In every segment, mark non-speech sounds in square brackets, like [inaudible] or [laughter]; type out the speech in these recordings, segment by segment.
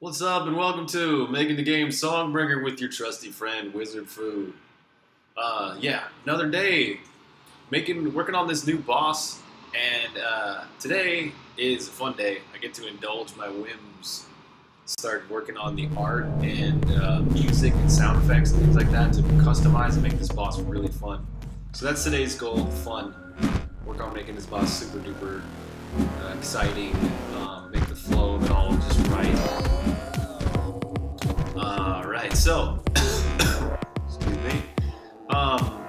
What's up, and welcome to Making the Game Songbringer with your trusty friend Wizard Fu. Uh, yeah, another day, making working on this new boss, and uh, today is a fun day. I get to indulge my whims, start working on the art and uh, music and sound effects and things like that to customize and make this boss really fun. So that's today's goal: fun. Work on making this boss super duper uh, exciting. Um, make the flow of it all just right. Right, so [coughs] excuse me. Um,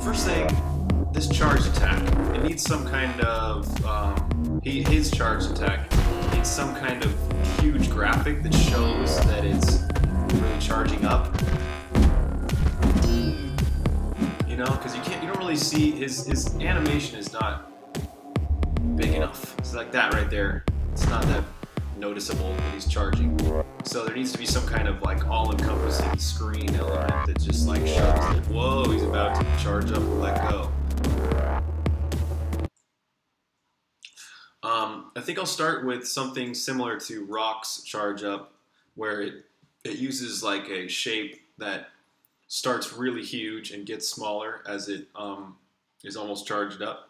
first thing, this charge attack. It needs some kind of um, he, his charge attack needs some kind of huge graphic that shows that it's really charging up. You know, because you can't, you don't really see his his animation is not big enough. It's like that right there. It's not that noticeable when he's charging. So there needs to be some kind of like all-encompassing screen element that just like shows that whoa, he's about to charge up and let go. Um, I think I'll start with something similar to Roq's charge up, where it it uses like a shape that starts really huge and gets smaller as it um, is almost charged up.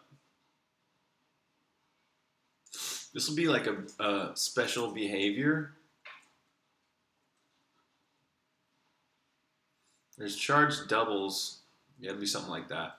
This will be like a, a special behavior. There's charged doubles. Yeah, it'll be something like that.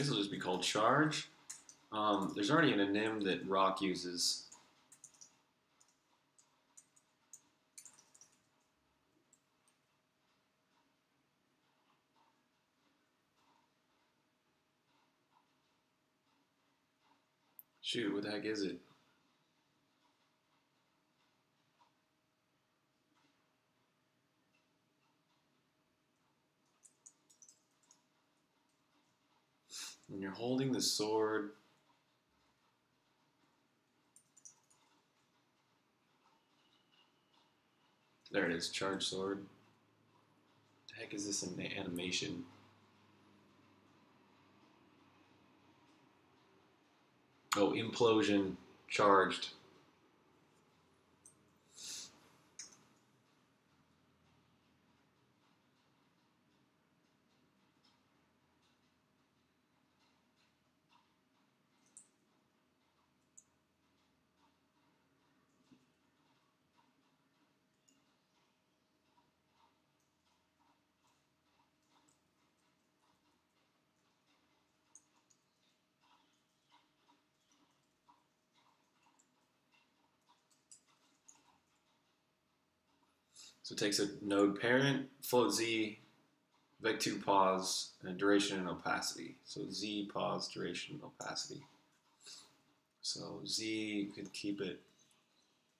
This will just be called charge. Um, there's already an anim that Roq uses. Shoot, what the heck is it? When you're holding the sword, there it is, charge sword. The heck is this an animation? Oh, implosion charged. So it takes a node parent, float Z, vec2 pos, and duration and opacity. So Z pause, duration, and opacity. So Z, could keep it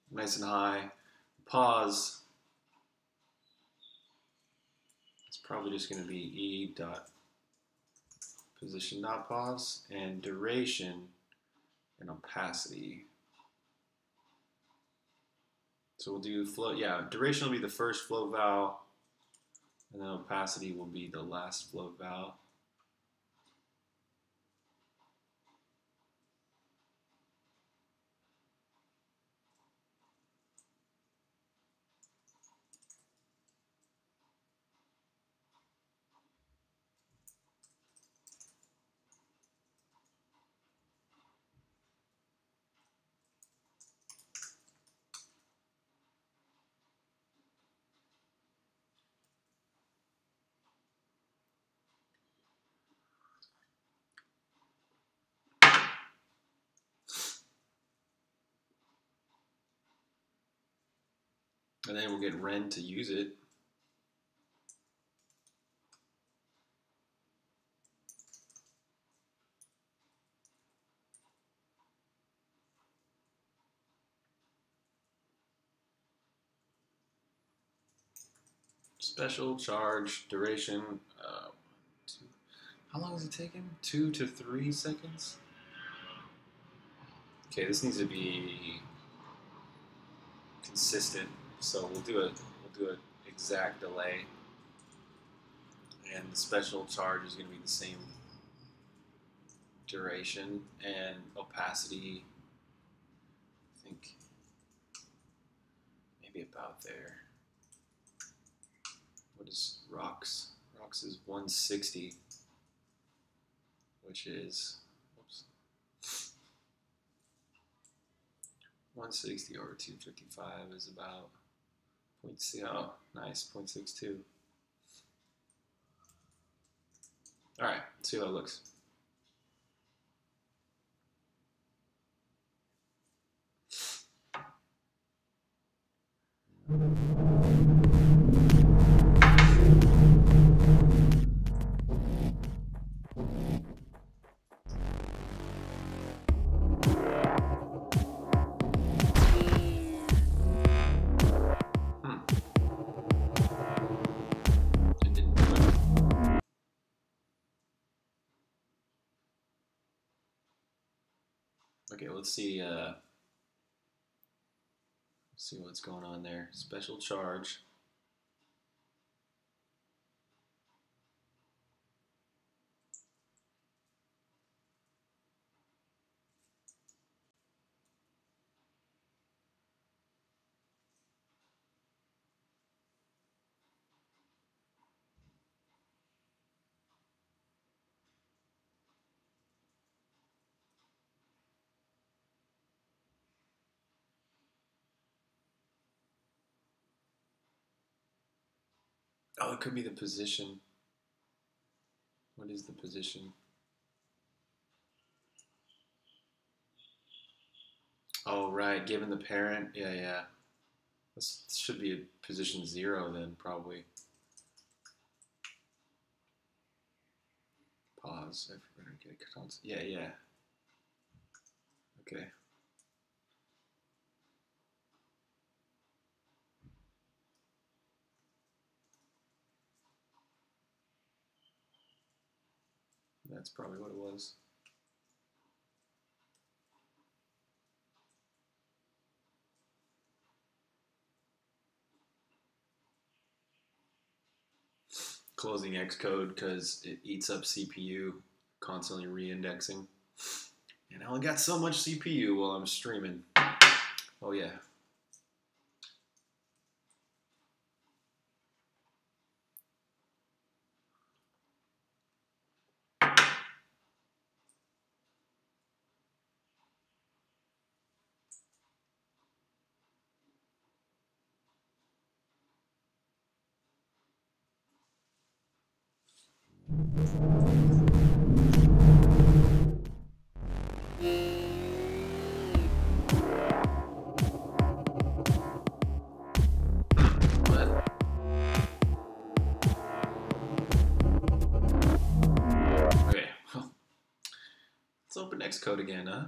nice and high. Pause, it's probably just going to be E dot position dot pause, and duration and opacity. So we'll do flow, yeah, duration will be the first flow val, and then opacity will be the last flow val. And then we'll get Ren to use it. Special charge duration. Uh, How long does it take him? Two to three seconds? Okay, this needs to be consistent. So we'll do a we'll do an exact delay, and the special charge is going to be the same duration and opacity. I think maybe about there. What is Roq's? Roq's is 160, which is oops, 160 over 255 is about point six. Oh, nice, 0.62. All right, let's see how it looks. See. Uh, see what's going on there. Special charge. Oh, it could be the position. What is the position? Oh, right. Given the parent. Yeah, yeah. This should be a position zero then, probably. Pause. Yeah, yeah. Okay. That's probably what it was. Closing Xcode because it eats up CPU, constantly re-indexing. And I only got so much CPU while I'm streaming. Oh yeah. Xcode again, huh?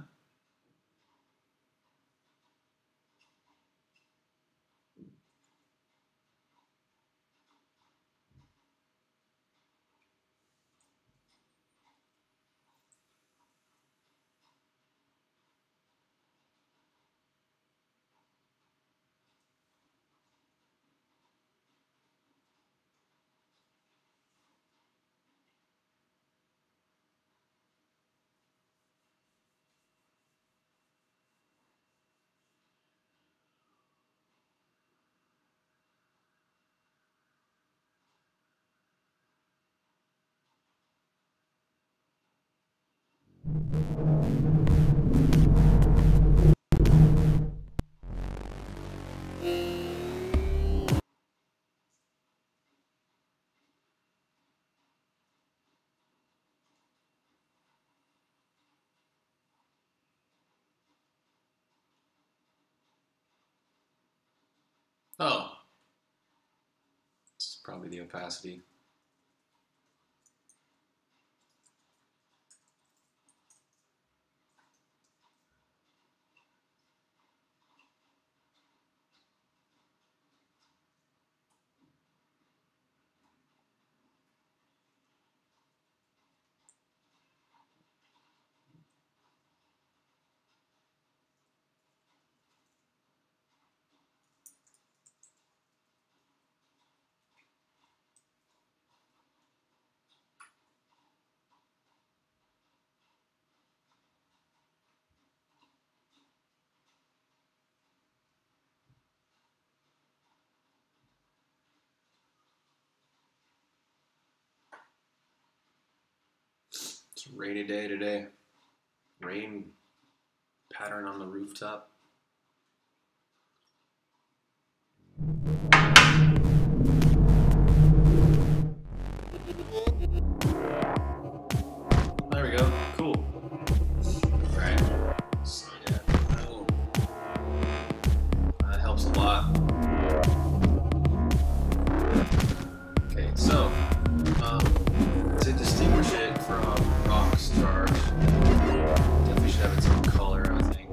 Oh. This is probably the opacity. It's a rainy day today. Rain pattern on the rooftop.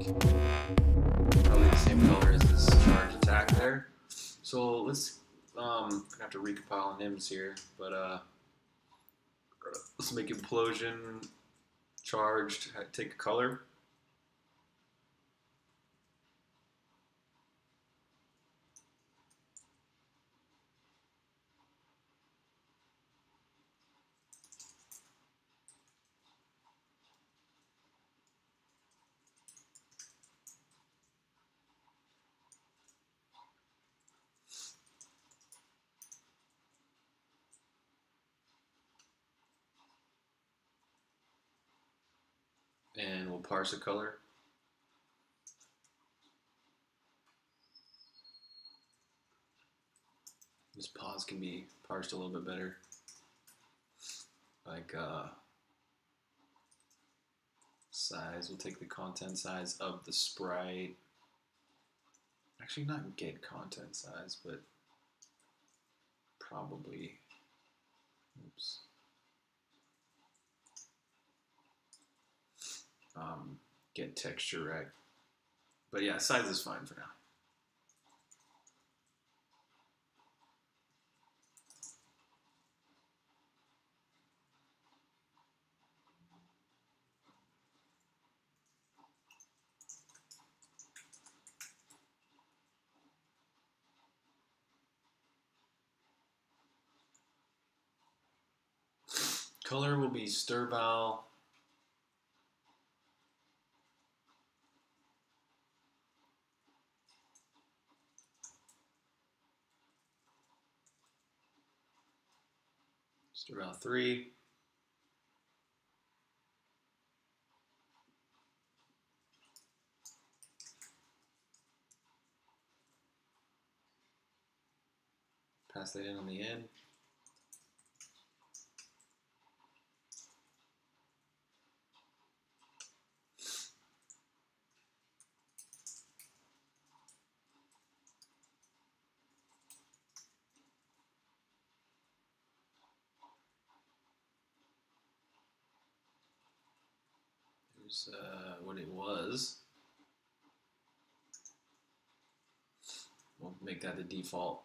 Probably the same color as this charge attack there. So let's um gonna have to recompile names here, but uh let's make implosion charged take a color. And we'll parse a color. This pause can be parsed a little bit better. Like uh, size, we'll take the content size of the sprite. Actually, not get content size, but probably. Oops. Um, get texture right. But yeah, size is fine for now. Color will be Sturval Just around three. Pass that in on the end. Here's uh, what it was. We'll make that the default.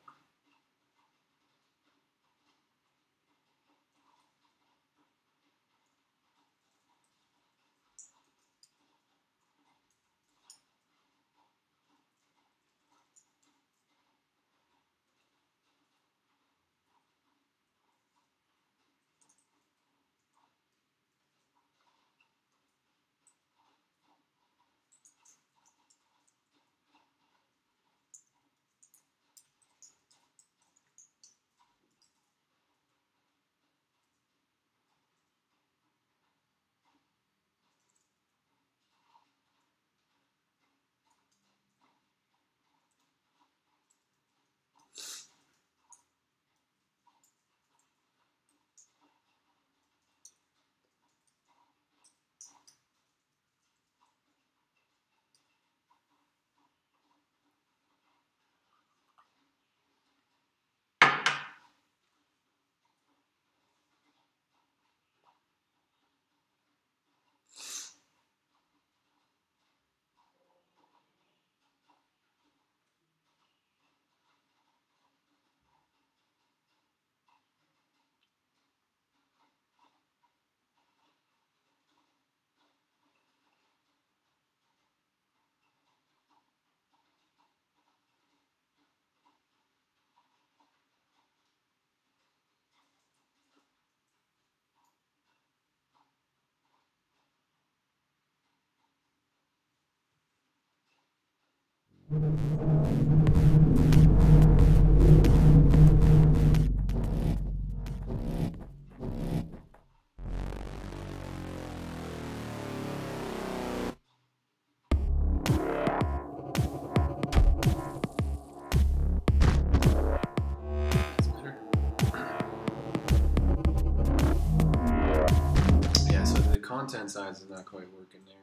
Not quite working there.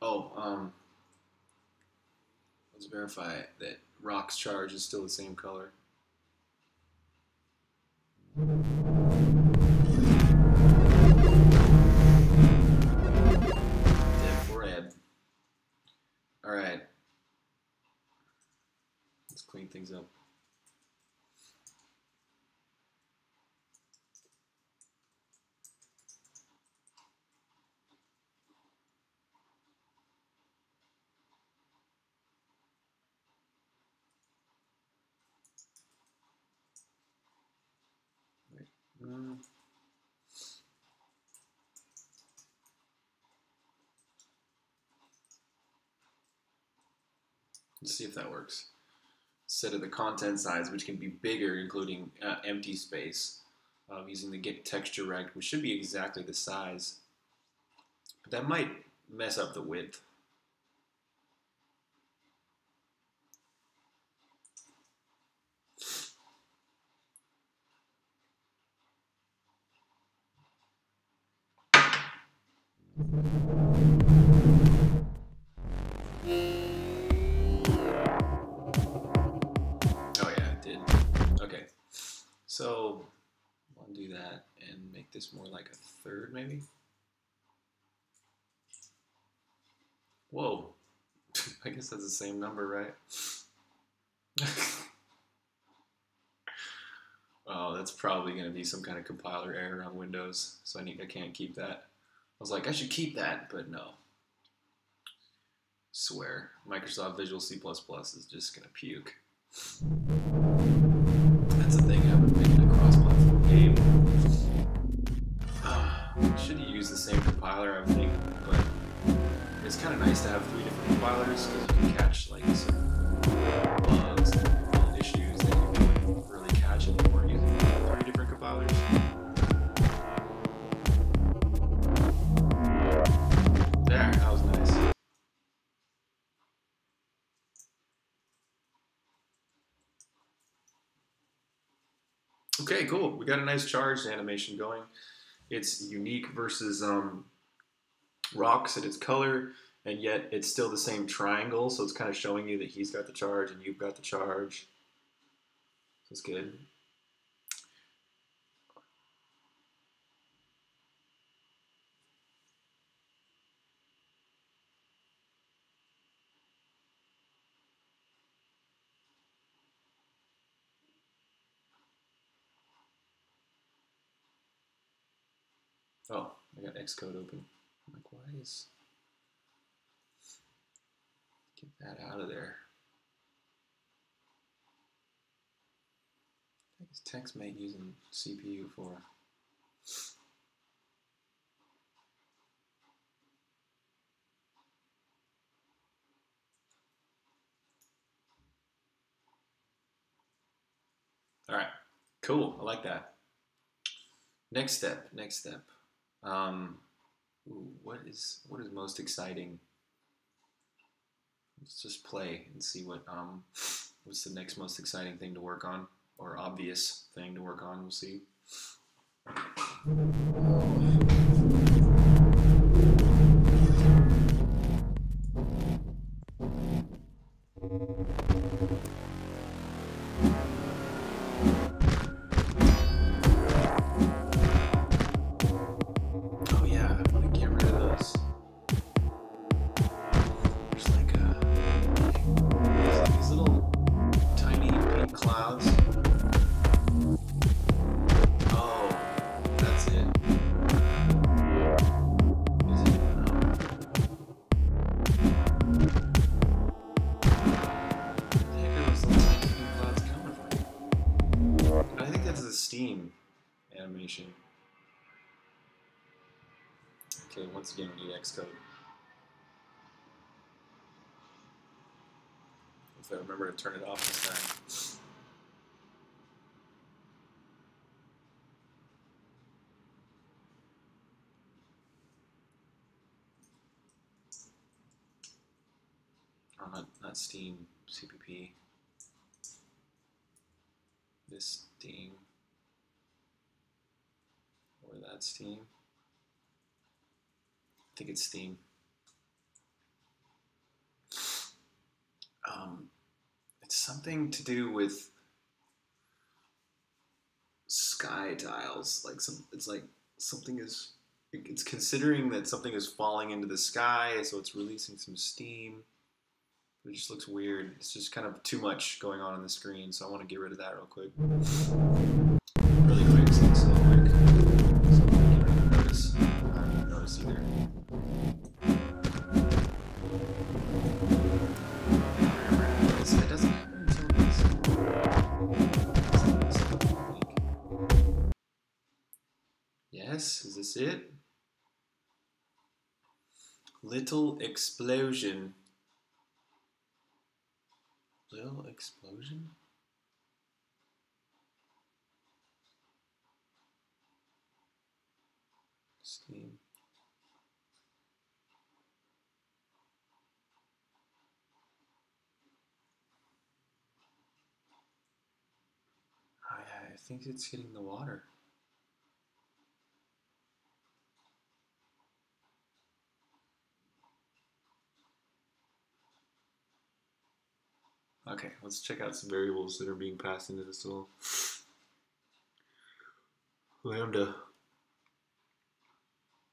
Oh, um, let's verify that Roq's charge is still the same color. All right. Let's clean things up. Let's see if that works. Set of the content size, which can be bigger, including uh, empty space, uh, using the get texture rect, which should be exactly the size. But that might mess up the width. So undo that and make this more like a third maybe. Whoa. [laughs] I guess that's the same number, right? [laughs] oh, that's probably gonna be some kind of compiler error on Windows. So I need I can't keep that. I was like, I should keep that, but no. Swear, Microsoft Visual C++ is just gonna puke. Got a nice charged animation going. It's unique versus um, Roq's in its color, and yet it's still the same triangle. So it's kind of showing you that he's got the charge and you've got the charge. So it's good. Oh, I got Xcode open. I'm like, why is. Get that out of there. TextMate using CPU for? All right, cool. I like that. Next step. Next step. Um, what is what is most exciting? Let's just play and see what um, what's the next most exciting thing to work on or obvious thing to work on. We'll see. Okay, once again, we need Xcode. If I remember to turn it off this time. Oh, not, not Steam, CPP. This Steam. Steam. think it's steam. Um, it's something to do with sky tiles. Like some, it's like something is. It's considering that something is falling into the sky, so it's releasing some steam. It just looks weird. It's just kind of too much going on on the screen, so I want to get rid of that real quick. Is this it? Little explosion. Little explosion? Steam. I think it's hitting the water. Okay, let's check out some variables that are being passed into this little lambda.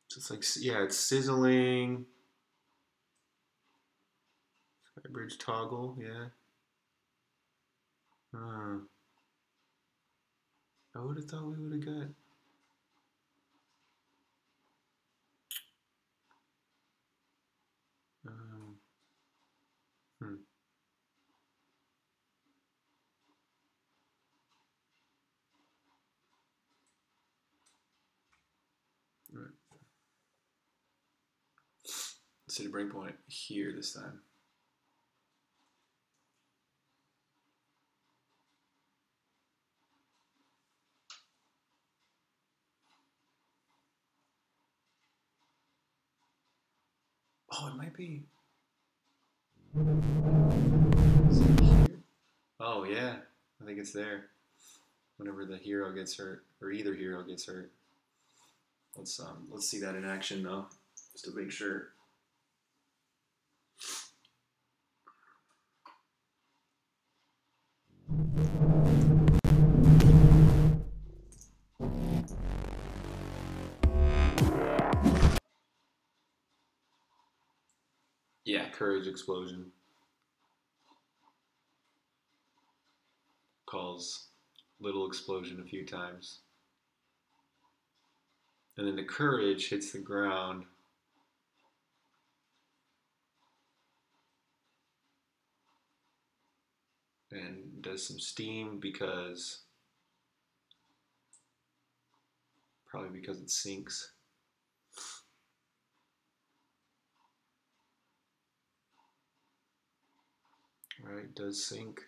So it's like, yeah, it's sizzling. Skybridge toggle, yeah. I would have thought we would have got. Um, hmm. Right. A breakpoint here this time. Oh, it might be. Oh yeah, I think it's there. Whenever the hero gets hurt, or either hero gets hurt. Let's um let's see that in action though, just to make sure. Yeah, courage explosion. Calls little explosion a few times. And then the courage hits the ground. And does some steam because probably because it sinks. Right, does sink.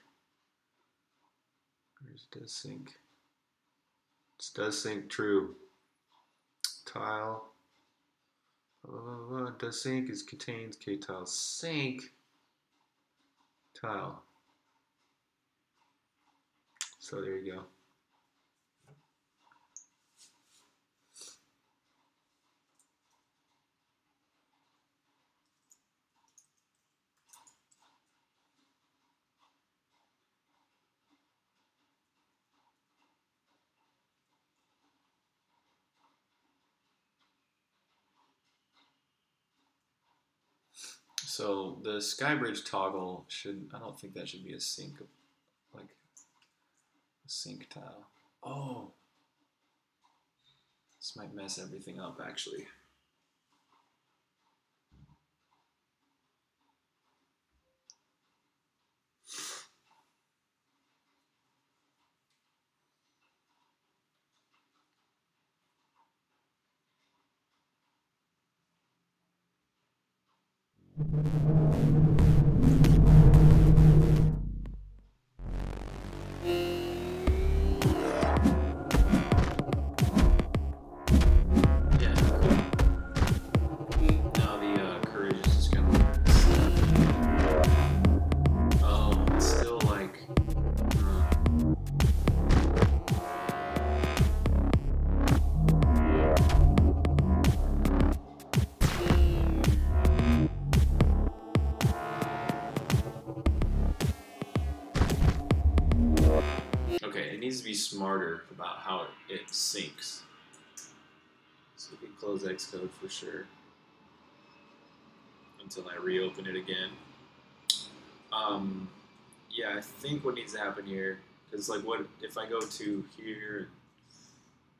Does sink? It does sink true. Tile. Uh, does sink is contains K tile. Sink. Tile. So there you go. So the Skybridge toggle should, I don't think that should be a sync, sync tile. Oh, this might mess everything up actually. Smarter about how it, syncs. So we can close Xcode for sure until I reopen it again. Um, yeah, I think what needs to happen here, because like what if I go to here,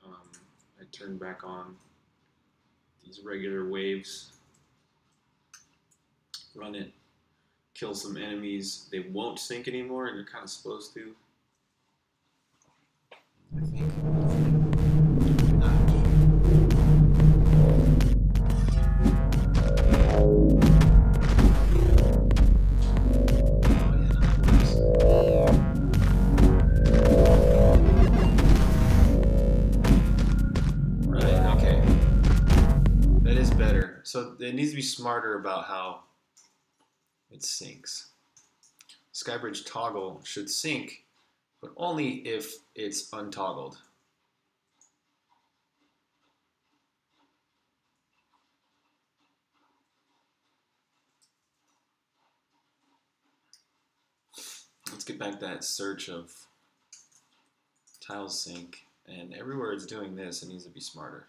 um, I turn back on these regular waves, run it, kill some enemies, they won't sync anymore, and they're kind of supposed to. I think. Right, okay. That is better. So it needs to be smarter about how it syncs. Skybridge toggle should sync, but only if it's untoggled. Let's get back that search of tile sync, and everywhere it's doing this, it needs to be smarter.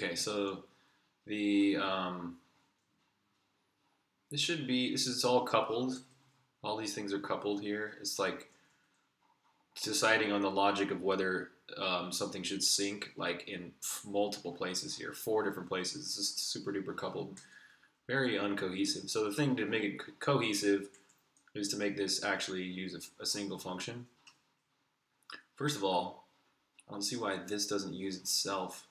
Okay, so the um, this should be this is all coupled. All these things are coupled here. It's like deciding on the logic of whether um, something should sync like in multiple places here, four different places. This is super duper coupled, very uncohesive. So the thing to make it co- cohesive is to make this actually use a, a single function. First of all, I don't see why this doesn't use itself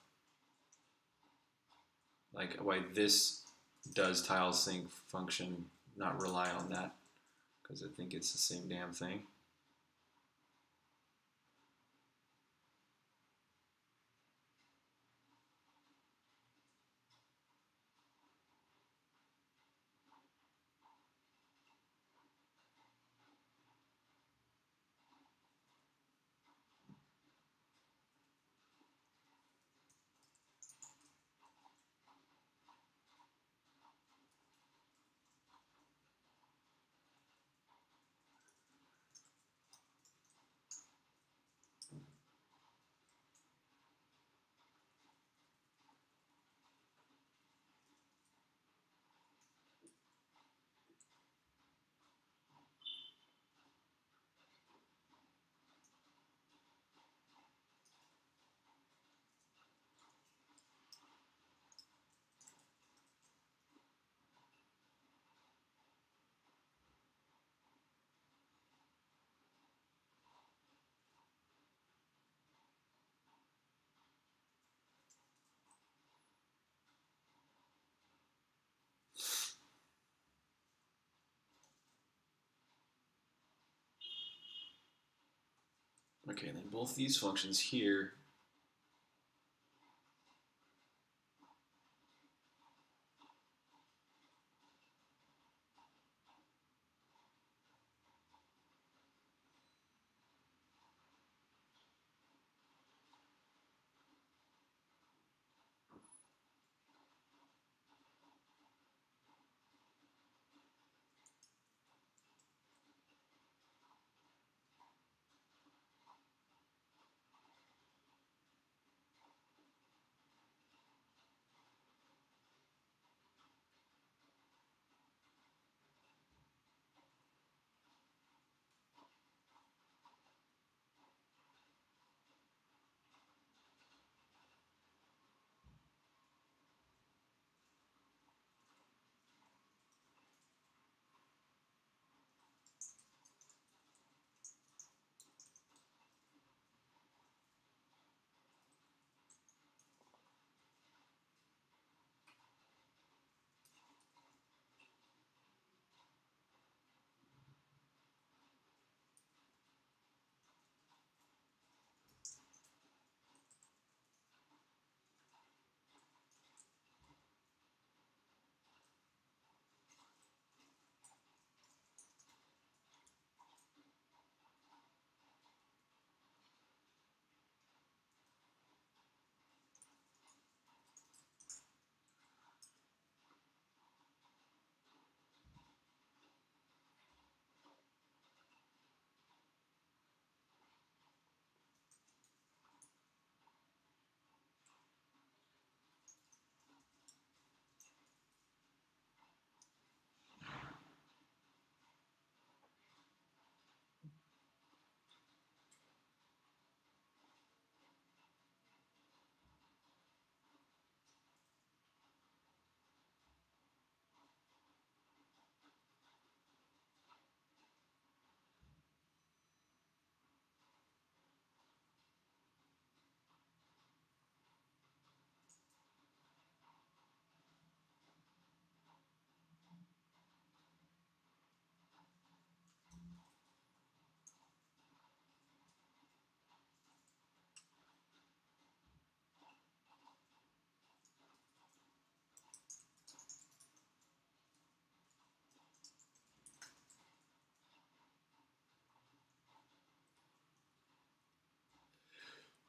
like why this does tile sync function not rely on that because I think it's the same damn thing. Okay, then both these functions here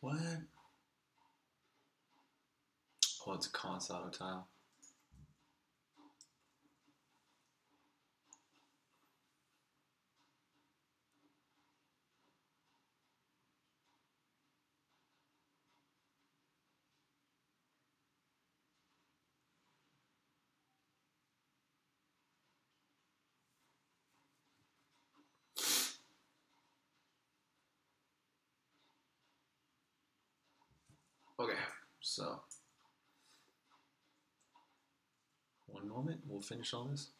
What? Oh, it's a console tile. Okay, so one moment, we'll finish all this.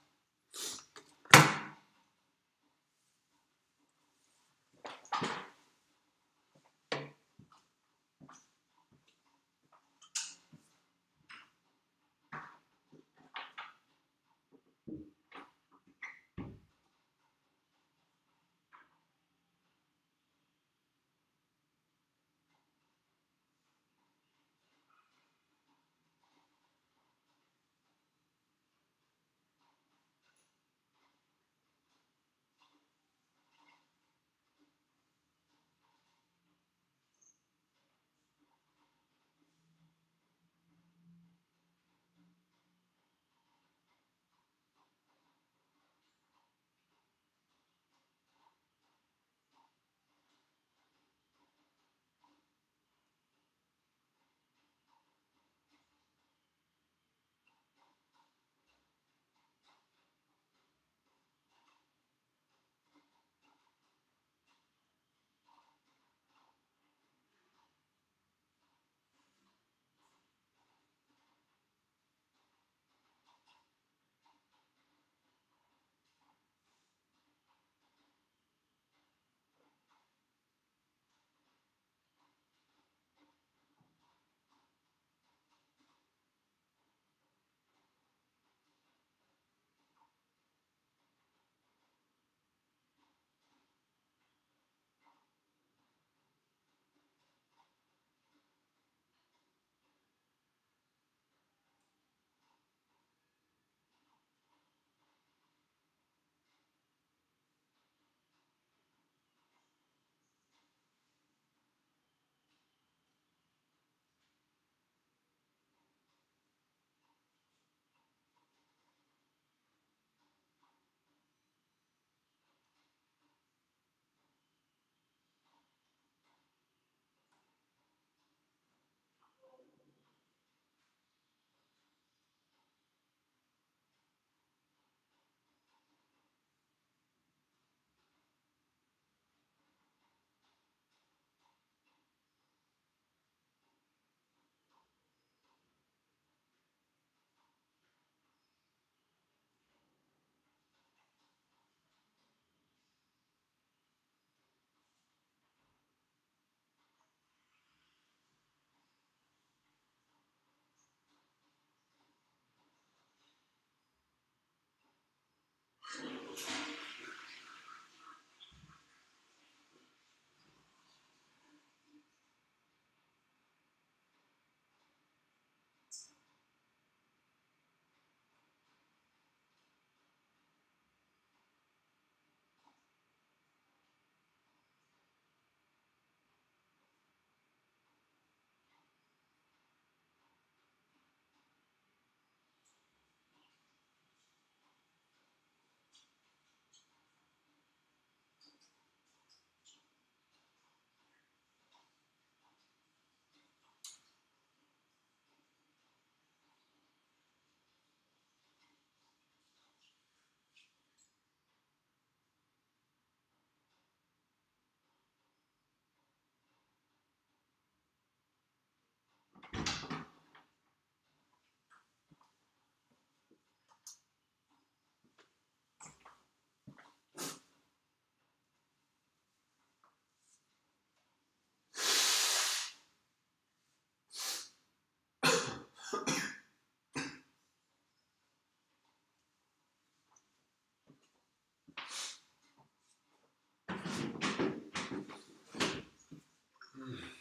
Mm-hmm.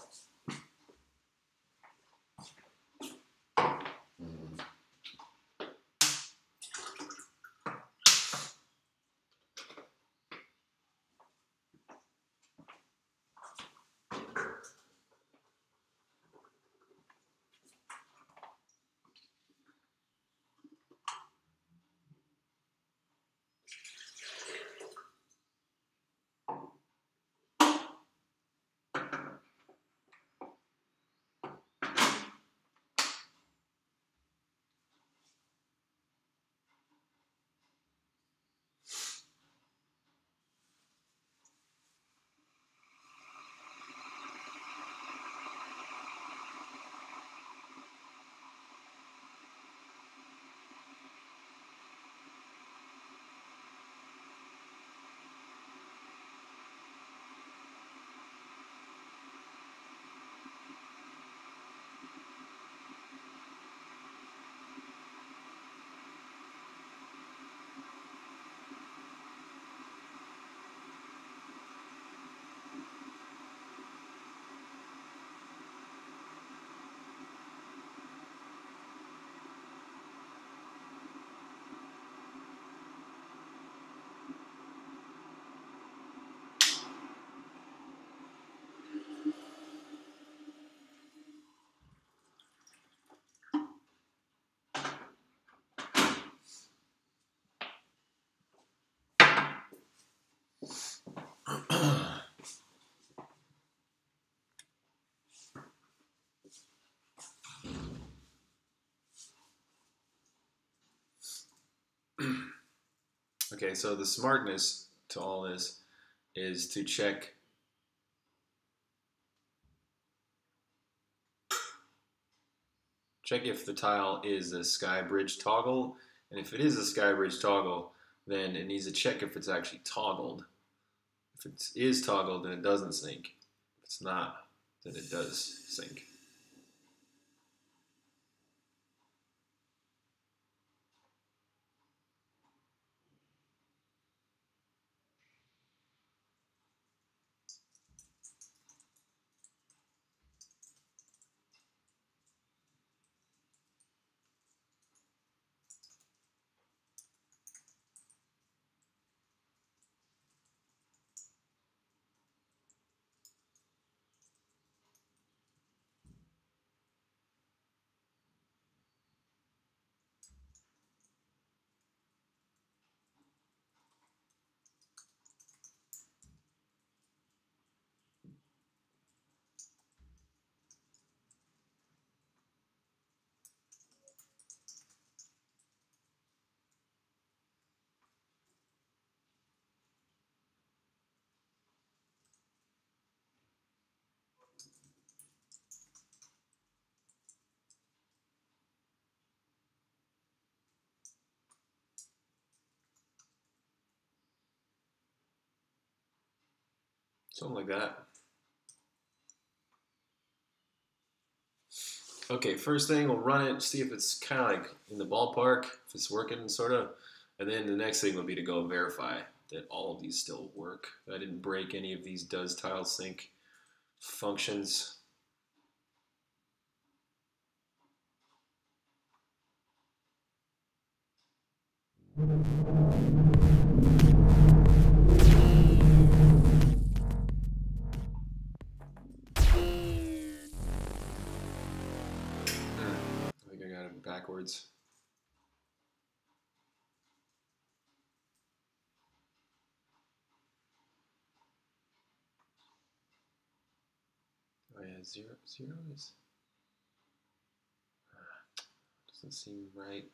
hours. Okay, so the smartness to all this is to check check if the tile is a sky bridge toggle and if it is a sky bridge toggle then it needs to check if it's actually toggled. If it is toggled then it doesn't sink if it's not then it does sink Something like that. Okay, first thing, we'll run it, see if it's kind of like in the ballpark, if it's working, sort of. And then the next thing will be to go verify that all of these still work. I didn't break any of these does tile sink functions. Backwards. Oh yeah, zero, zero is, uh, doesn't seem right.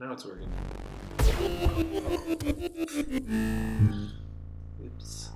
Now it's working. [laughs] Oops.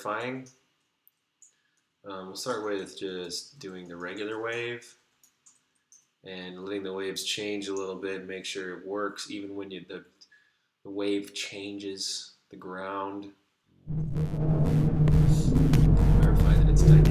Verifying. Um, we'll start with just doing the regular wave and letting the waves change a little bit, make sure it works even when you, the, the wave changes the ground. Verify that it's dynamic.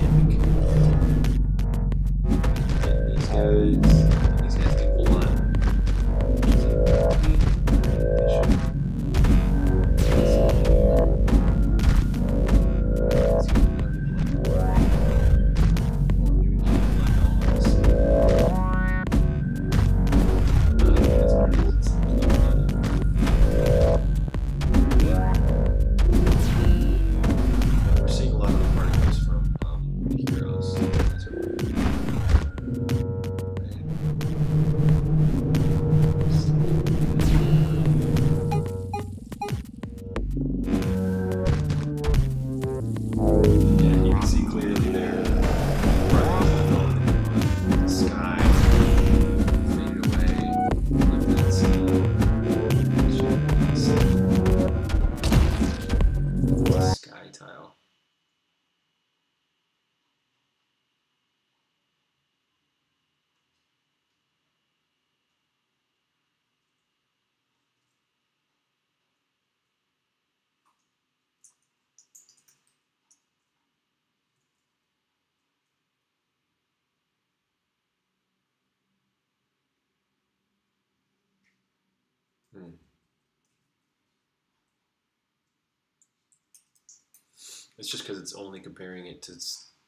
It's just because it's only comparing it to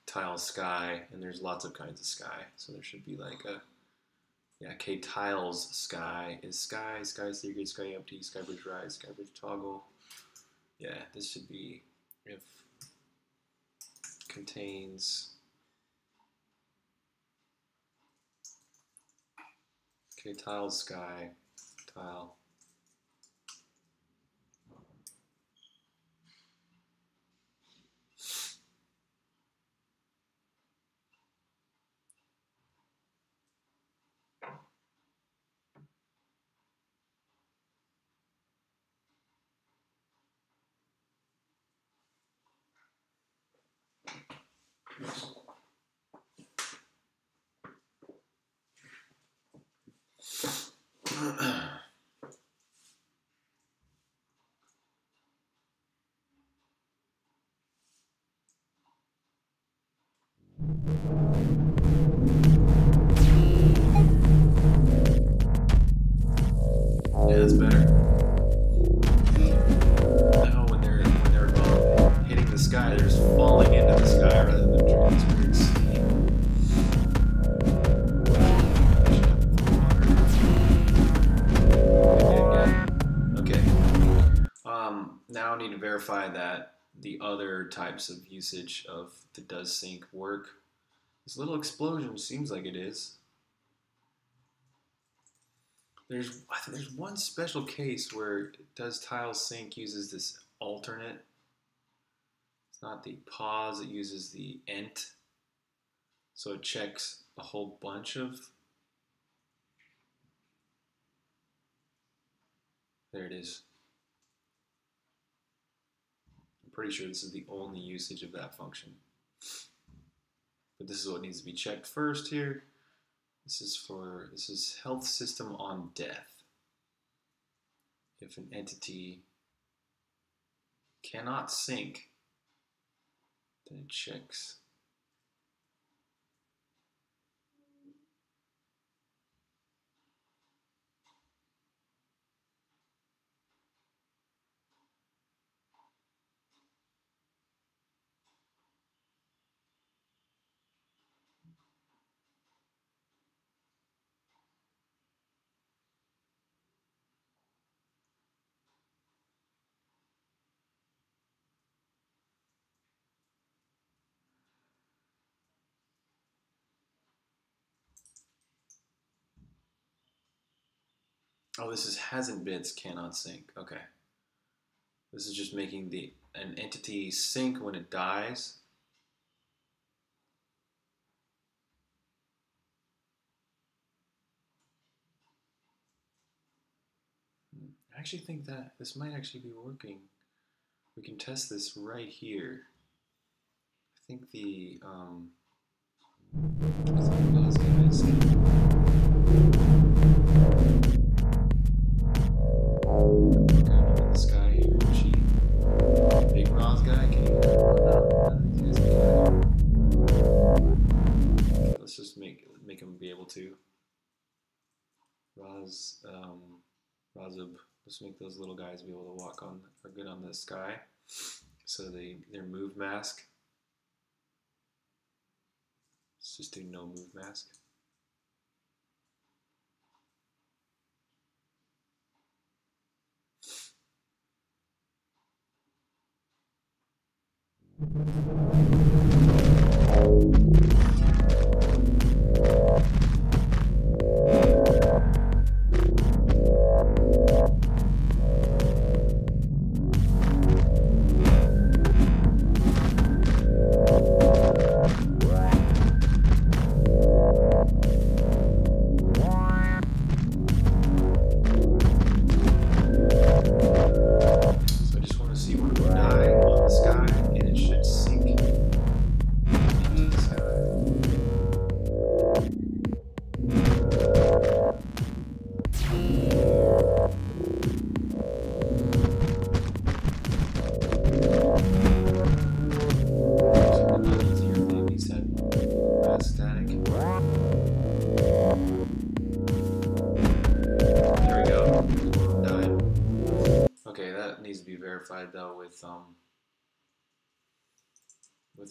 tile sky, and there's lots of kinds of sky. So there should be like a, yeah, K tiles sky is sky, sky secret, sky empty, sky bridge rise, sky bridge toggle. Yeah, this should be if contains K tiles sky tile. Usage of the does sink work. This little explosion seems like it is. There's there's one special case where does tile sink uses this alternate. It's not the pause, it uses the ent. So it checks a whole bunch of There it is. I'm pretty sure this is the only usage of that function. But this is what needs to be checked first here. This is for this is health system on death. If an entity cannot sink, then it checks. Oh, this is hasn't bits cannot sink. Okay. This is just making the an entity sink when it dies. Hmm. I actually think that this might actually be working. We can test this right here. I think the um, make him be able to. Raz, um, Razub. Let's make those little guys be able to walk on are good on the sky. So they their move mask. Let's just do no move mask.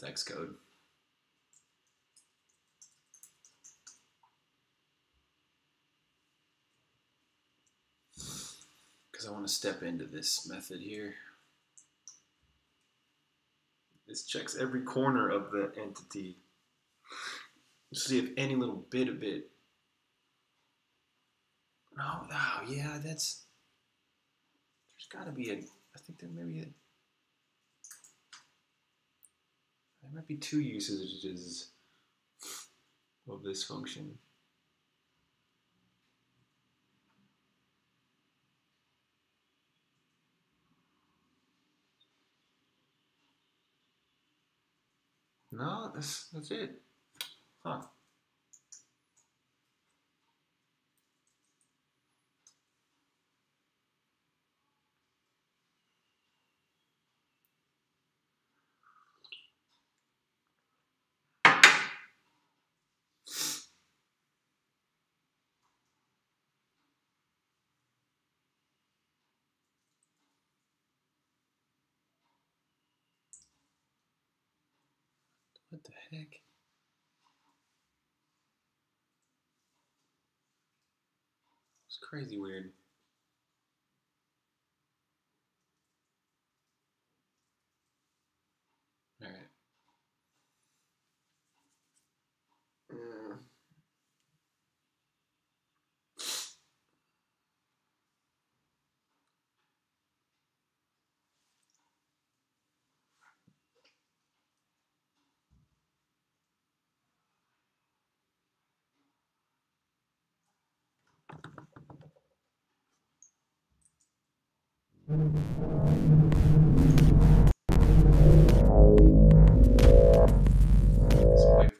With Xcode. Because I want to step into this method here. This checks every corner of the entity. See if any little bit of it. Oh, oh yeah, that's. There's got to be a. I think there may be a. There might be two usages of this function. No, that's that's it. Huh. What the heck? It's crazy weird. All right. Uh,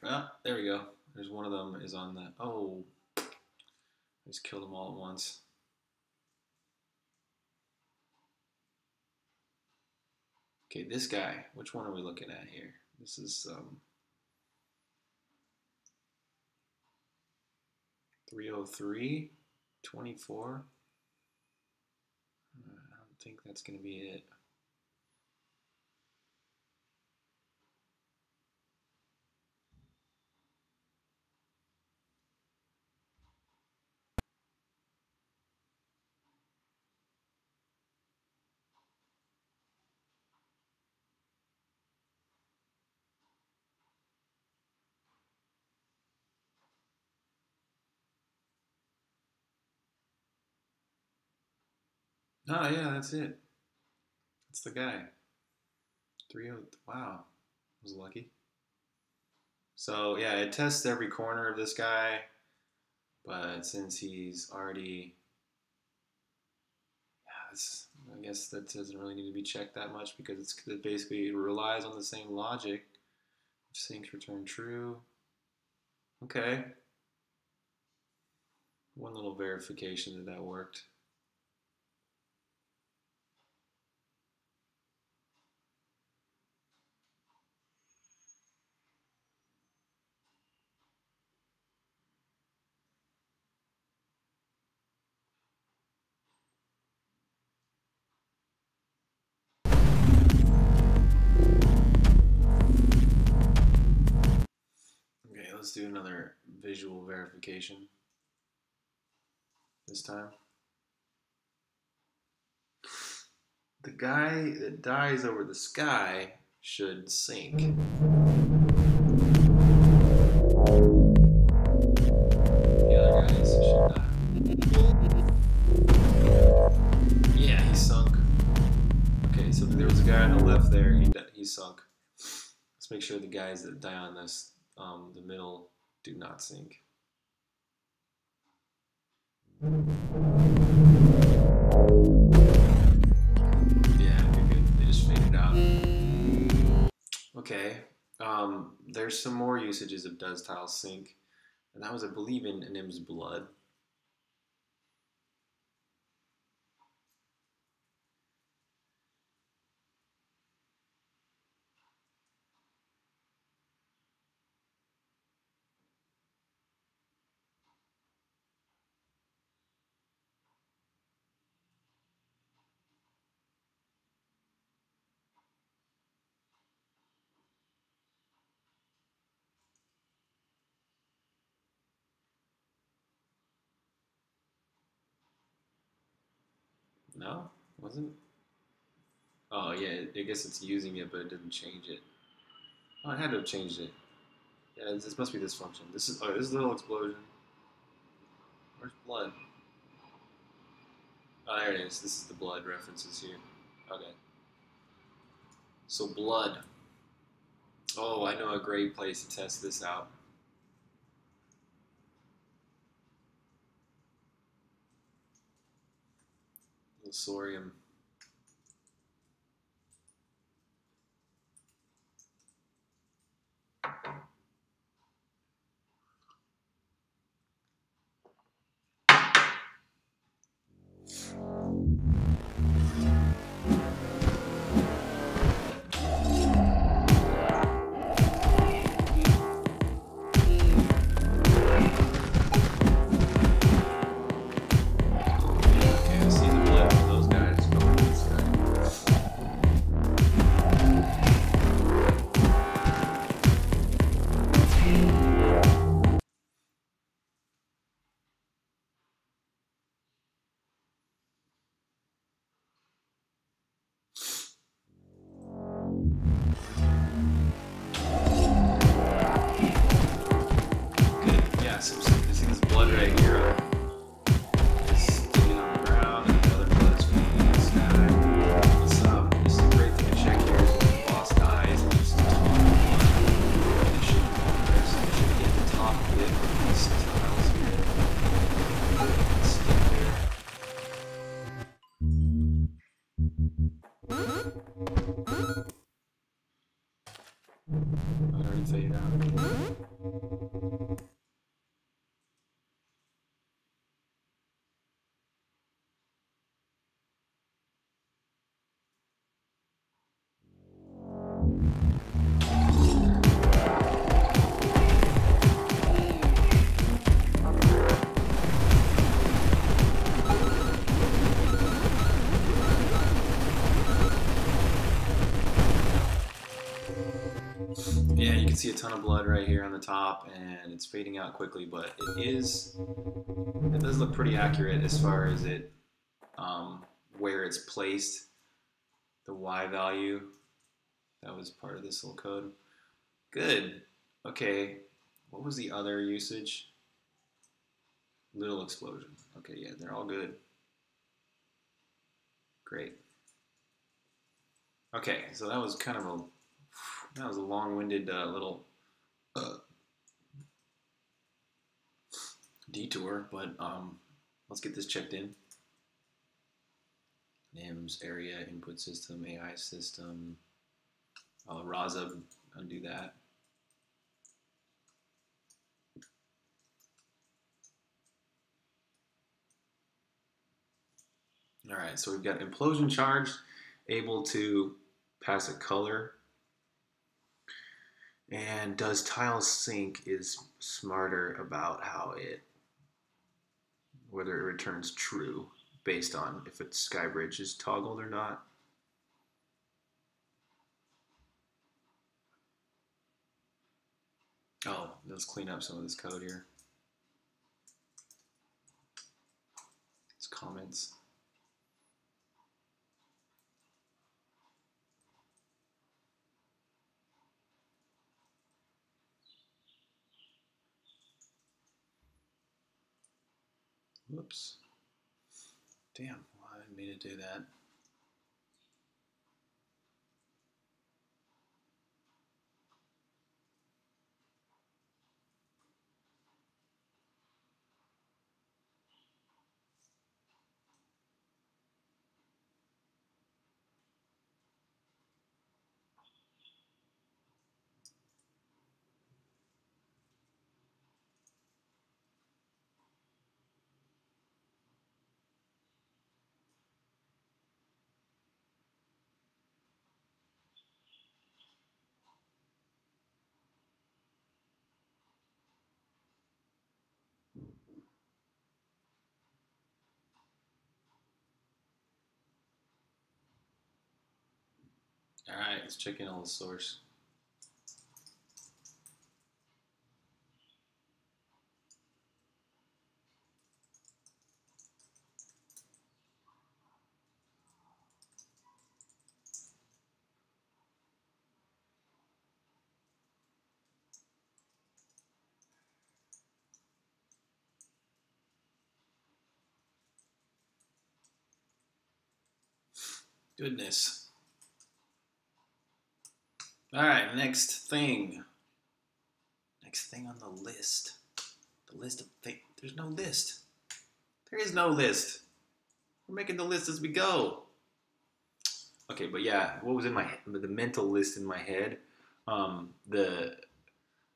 Ah, there we go. There's one of them is on the. Oh, I just killed them all at once. Okay, this guy. Which one are we looking at here? This is um. 303, 24. I think that's going to be it. Oh yeah, that's it. That's the guy. Three oh wow. I was lucky. So yeah, it tests every corner of this guy, but since he's already yeah, I guess that doesn't really need to be checked that much because it's it basically relies on the same logic. If sinks return true. Okay. One little verification that that worked. Let's do another visual verification this time. The guy that dies over the sky should sink. Yeah, he sunk. Okay, so there was a guy on the left there, he, he sunk. Let's make sure the guys that die on this, um, the middle, do not sink. Yeah, okay, good. They just faded out. Okay. Um, there's some more usages of does tile sink, and that was, I believe, in Nim's blood. No, wasn't. Oh yeah, I guess it's using it, but it didn't change it. Oh, it had to have changed it. Yeah, this must be this function. This is oh, this is a little explosion. Where's blood? Oh, there it is. This is the blood references here. Okay. So blood. Oh, I know a great place to test this out. Sorium. See a ton of blood right here on the top, and it's fading out quickly, but it is, it does look pretty accurate as far as it, um, where it's placed, the Y value. That was part of this little code. Good. Okay. What was the other usage? Little explosion. Okay, yeah, they're all good. Great. Okay, so that was kind of a that was a long-winded uh, little uh, detour, but um, let's get this checked in. NIMS area input system, AI system. I'll Raza undo that. All right, so we've got implosion charge able to pass a color. And does tile sink is smarter about how it, whether it returns true based on if its skybridge is toggled or not. Oh, let's clean up some of this code here. It's comments. Whoops. Damn, well, I didn't mean to do that. All right, let's check in on the source. Goodness. All right, next thing. Next thing on the list. The list of things. There's no list. There is no list. We're making the list as we go. Okay, but yeah, what was in my the mental list in my head? Um, the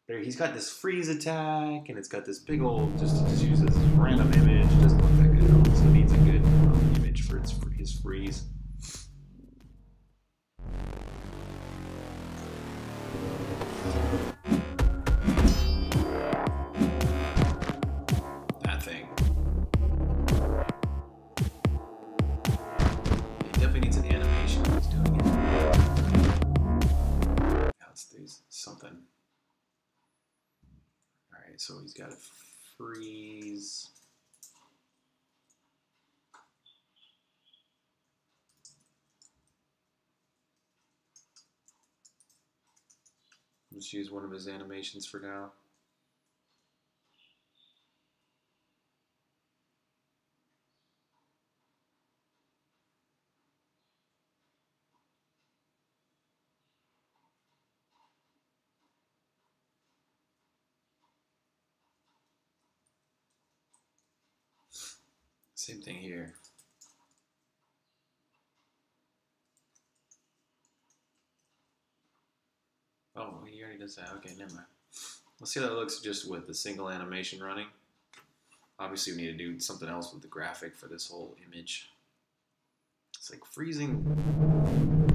there he's got this freeze attack, and it's got this big old just just use this random image. Doesn't look that good. So it needs a good um, image for its for his freeze. Let's use one of his animations for now. Same thing here. Oh, he does that. Okay, never mind. Let's see how that looks just with the single animation running. Obviously, we need to do something else with the graphic for this whole image. It's like freezing.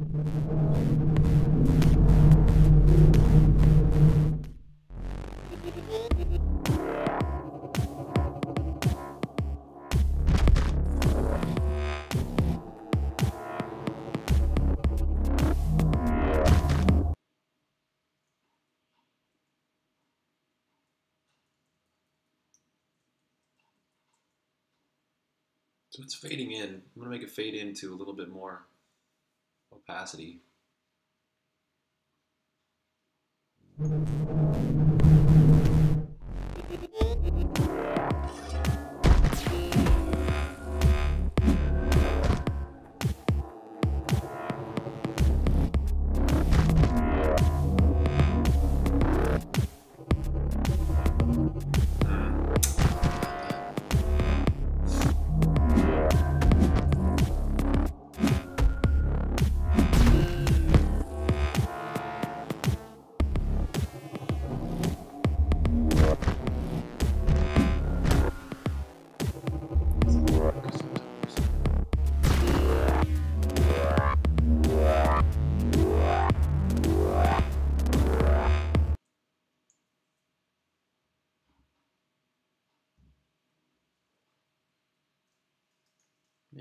So it's fading in. I'm going to make it fade into a little bit more opacity.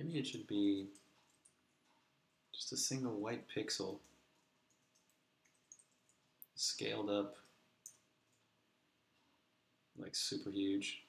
Maybe it should be just a single white pixel scaled up like super huge.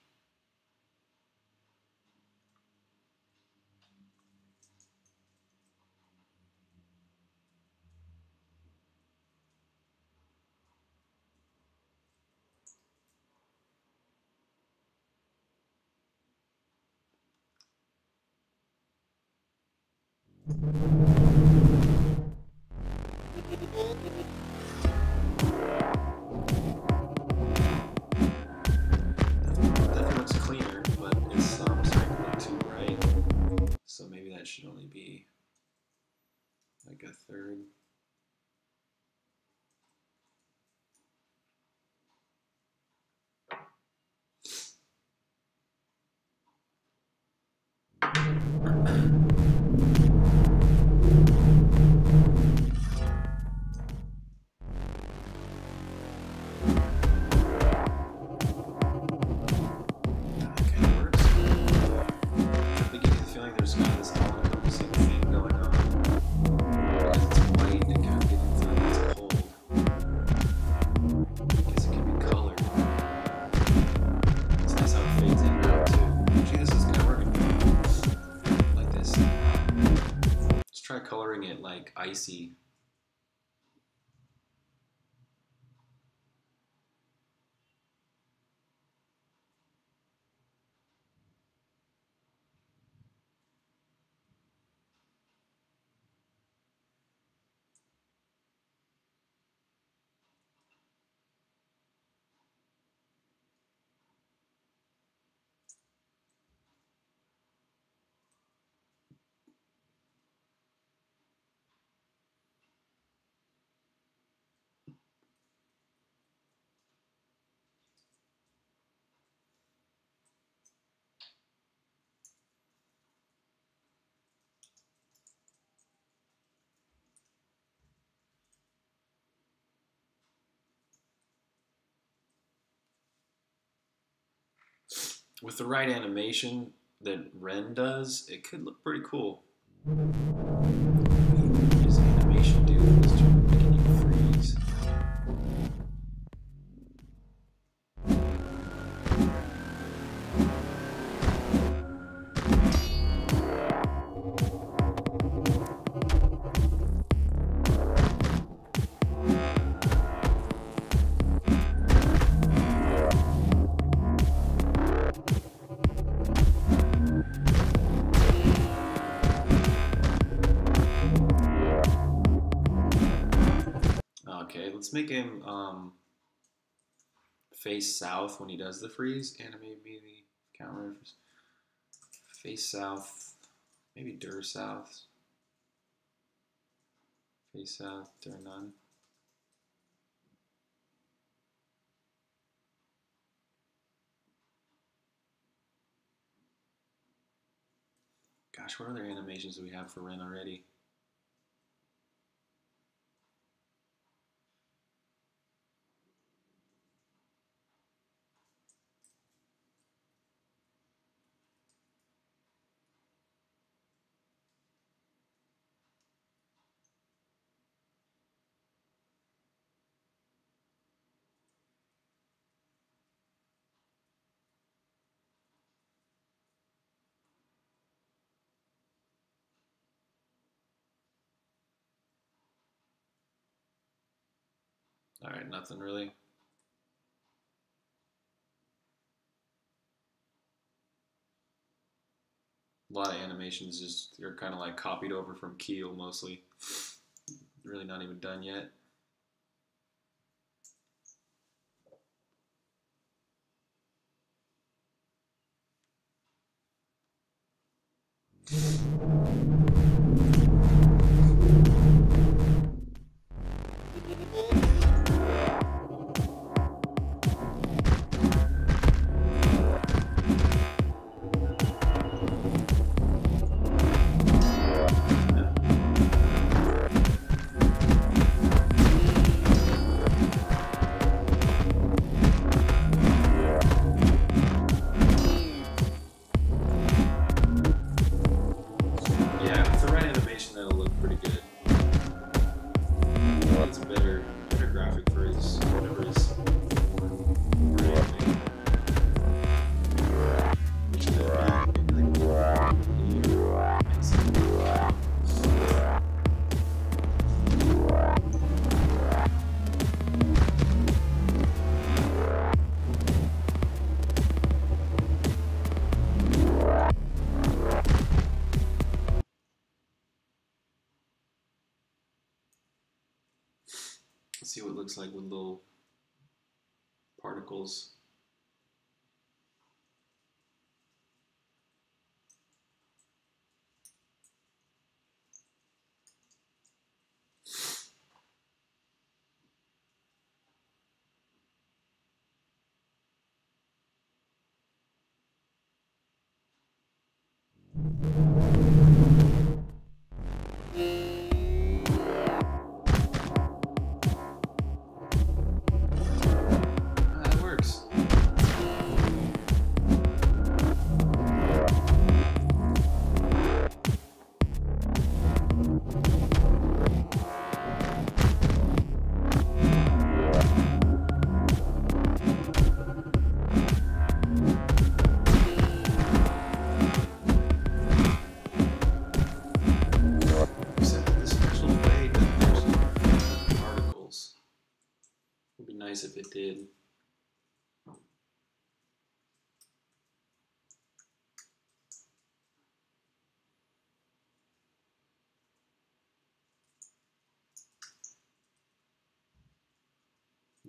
Third. Icy. With the right animation that Ren does, it could look pretty cool. Him um, face south when he does the freeze. Animate maybe counter face south, maybe dir south. Face south, dir none. Gosh, what other animations do we have for Ren already? All right, nothing really. A lot of animations just they're kind of like copied over from Keel mostly. Really not even done yet. Particles.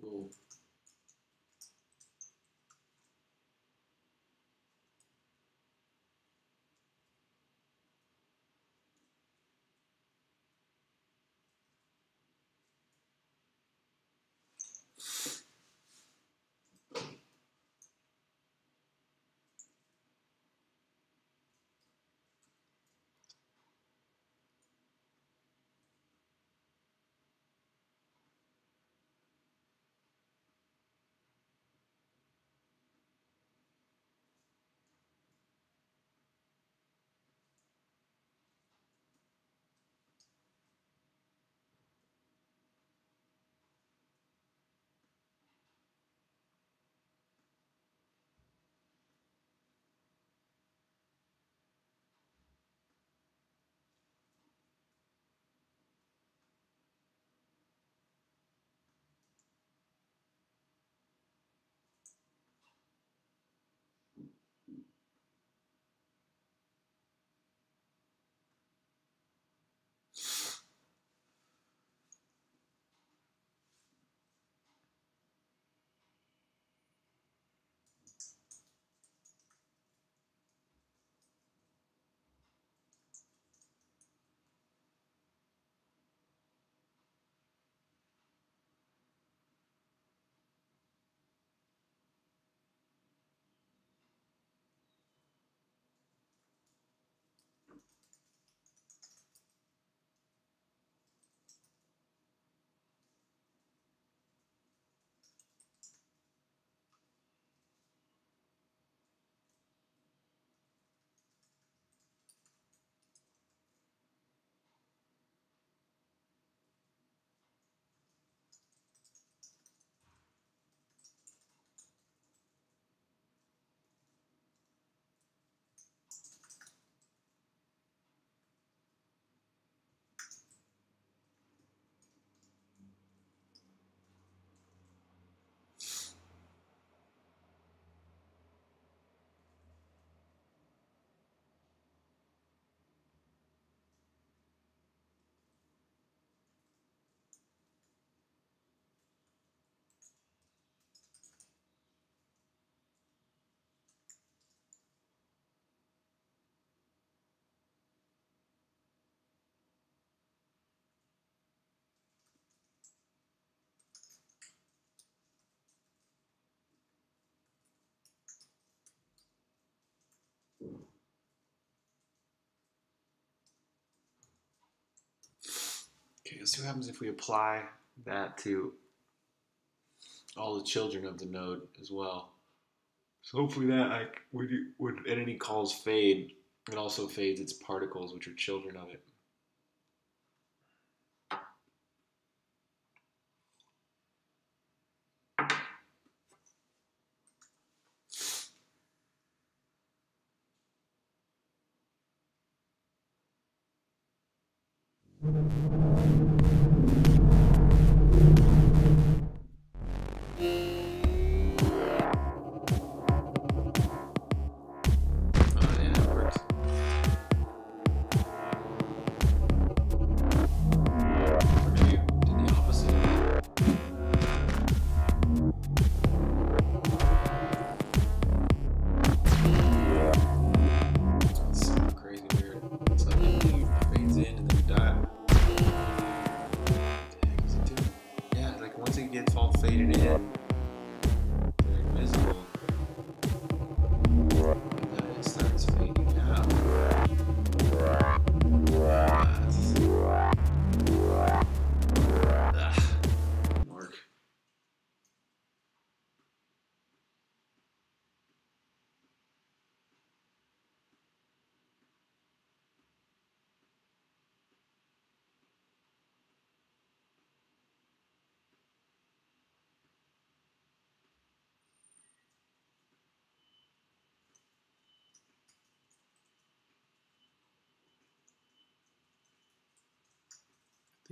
Little Okay, let's see what happens if we apply that to all the children of the node as well. So hopefully that like at any calls fade, it also fades its particles, which are children of it.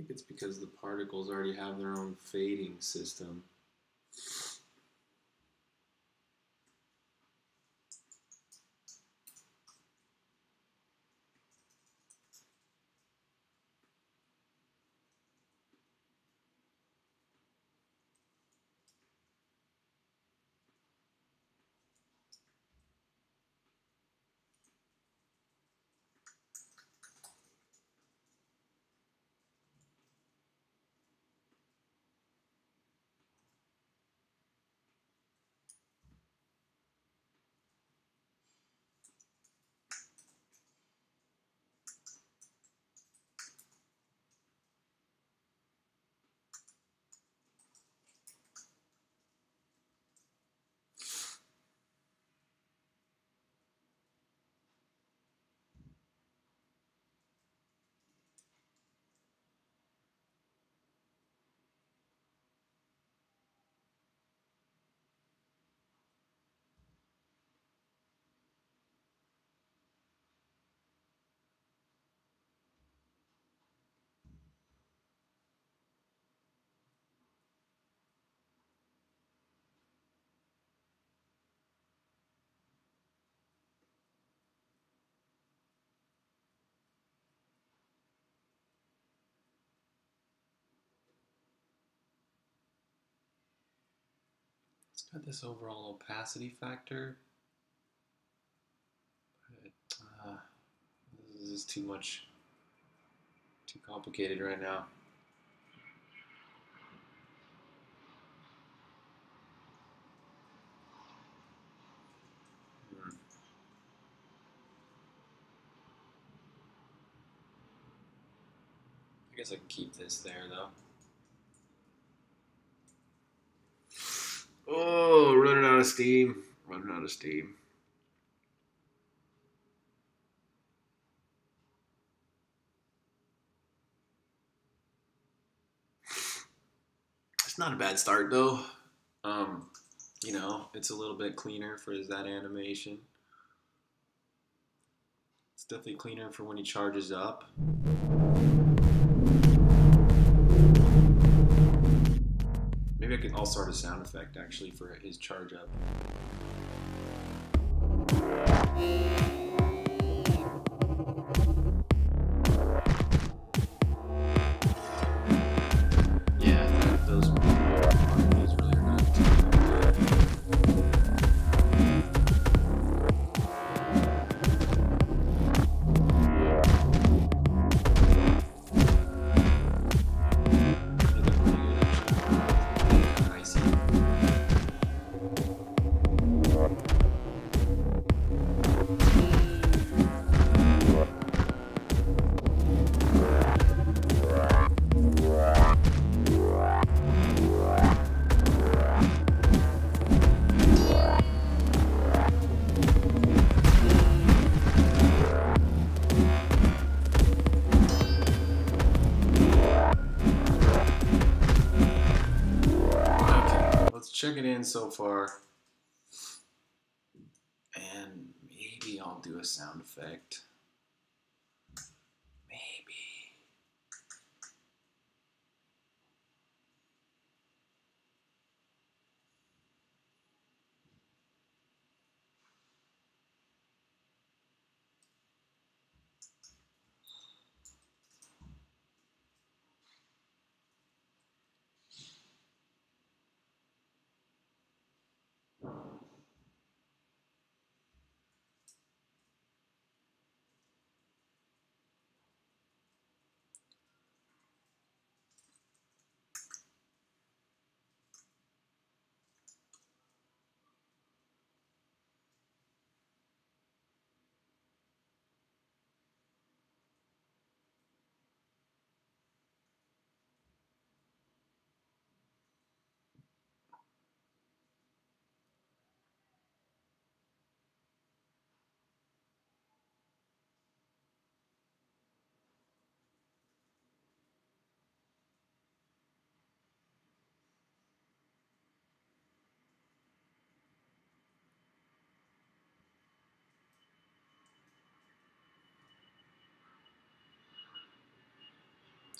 Think it's because the particles already have their own fading system. Got this overall opacity factor. Uh, this is too much, too complicated right now. Hmm. I guess I can keep this there though. Oh, running out of steam. Running out of steam. It's not a bad start though. Um, you know, it's a little bit cleaner for that animation. It's definitely cleaner for when he charges up. Maybe I can. I'll start a sound effect actually for his charge up. So far. And maybe I'll do a sound effect. Maybe.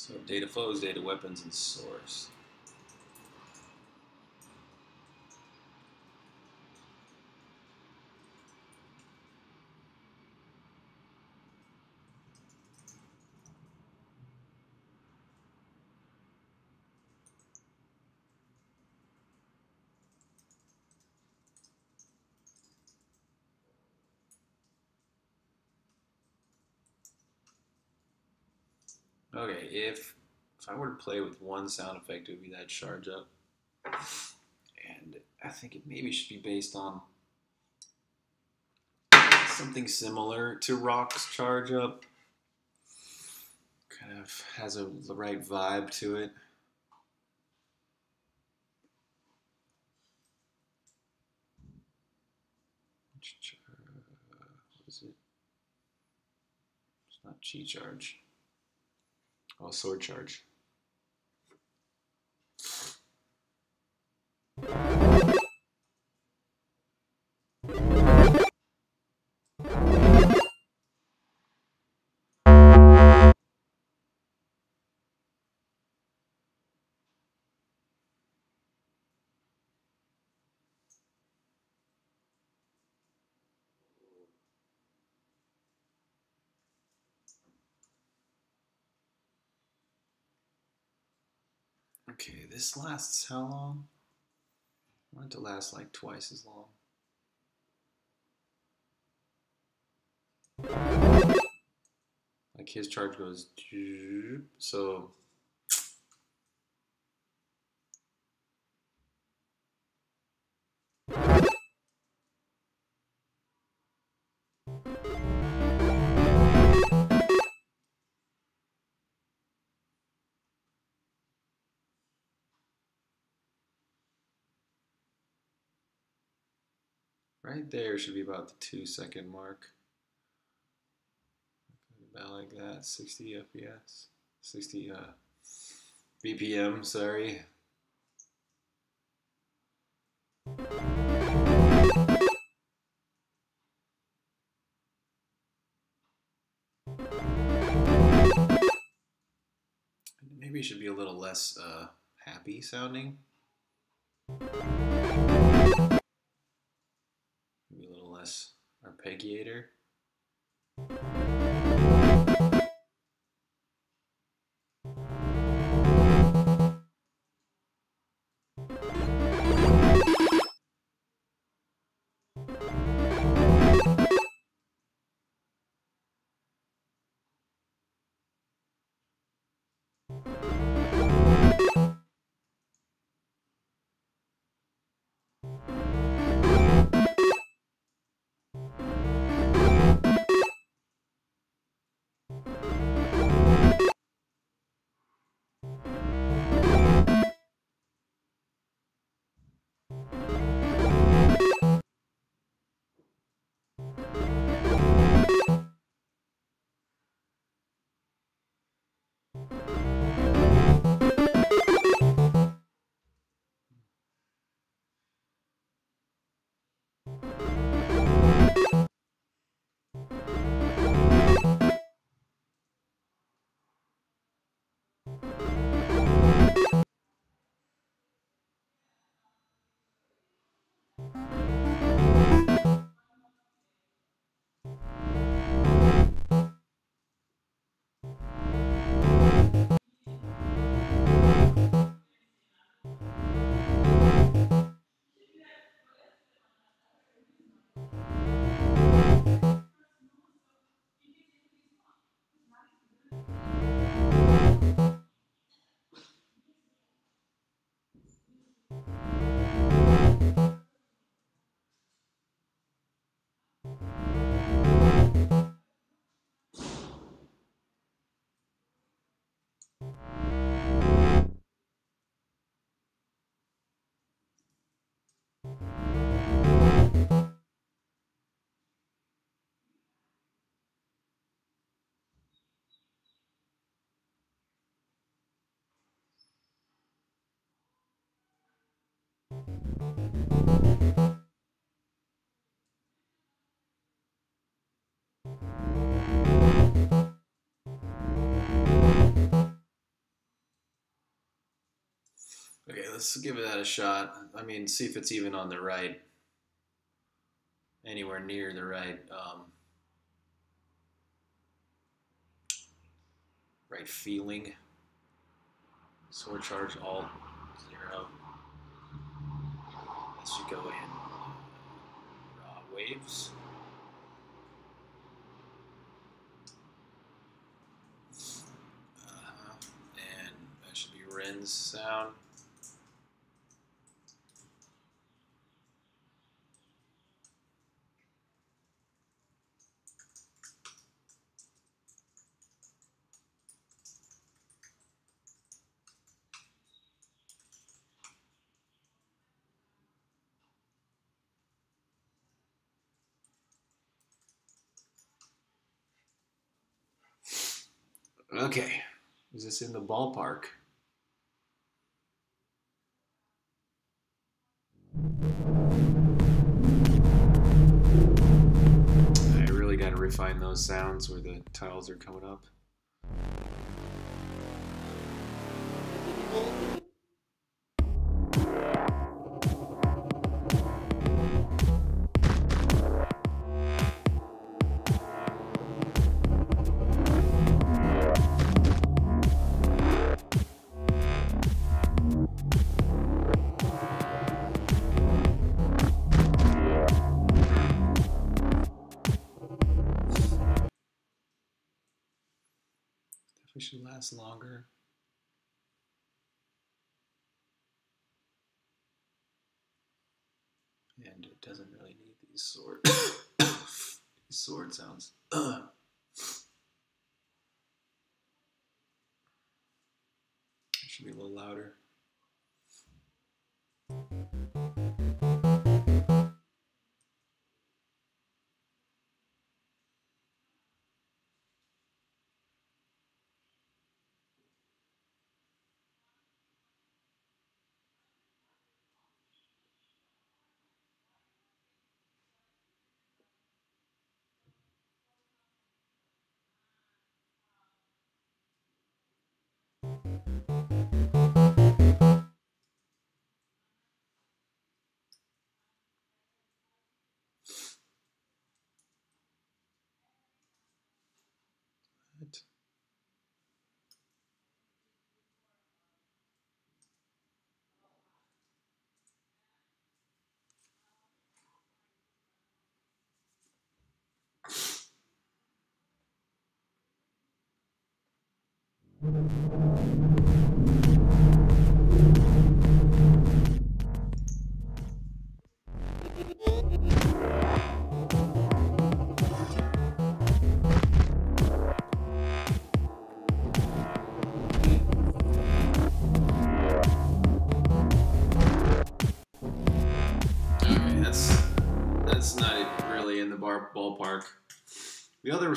So data flows, data weapons, and source. Okay, if if I were to play with one sound effect, it would be that charge up. And I think it maybe should be based on something similar to Roq's charge up. Kind of has a the right vibe to it. Uh, what is it? It's not Chi charge. Oh, sword charge. Okay, this lasts how long? I want it to last like twice as long. Like his charge goes, so Right there should be about the two second mark. About like that, 60 FPS, 60 uh, BPM, sorry. Maybe it should be a little less uh, happy sounding. Less let's give that a shot. I mean, see if it's even on the right, anywhere near the right, um, right feeling. Sword charge all zero. That should go in raw waves. Uh-huh. And that should be Ren's sound. Okay. Is this in the ballpark? I really got to refine those sounds where the tiles are coming up. Longer. And it doesn't really need these sword [coughs] these sword sounds. [coughs] It should be a little louder.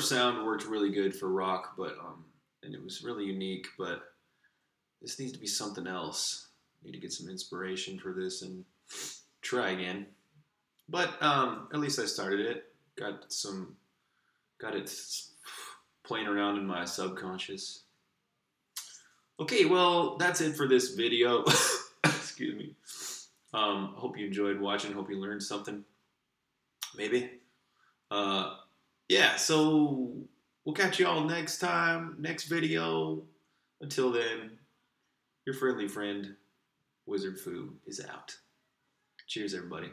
Sound worked really good for Roq, but um, and it was really unique. But this needs to be something else. Need to get some inspiration for this and try again. But um, at least I started it. Got some, got it playing around in my subconscious. Okay, well that's it for this video. [laughs] Excuse me. Um, hope you enjoyed watching. Hope you learned something. Maybe. Uh, yeah, so we'll catch you all next time, next video. Until then, your friendly friend, Wizard Fu, is out. Cheers, everybody.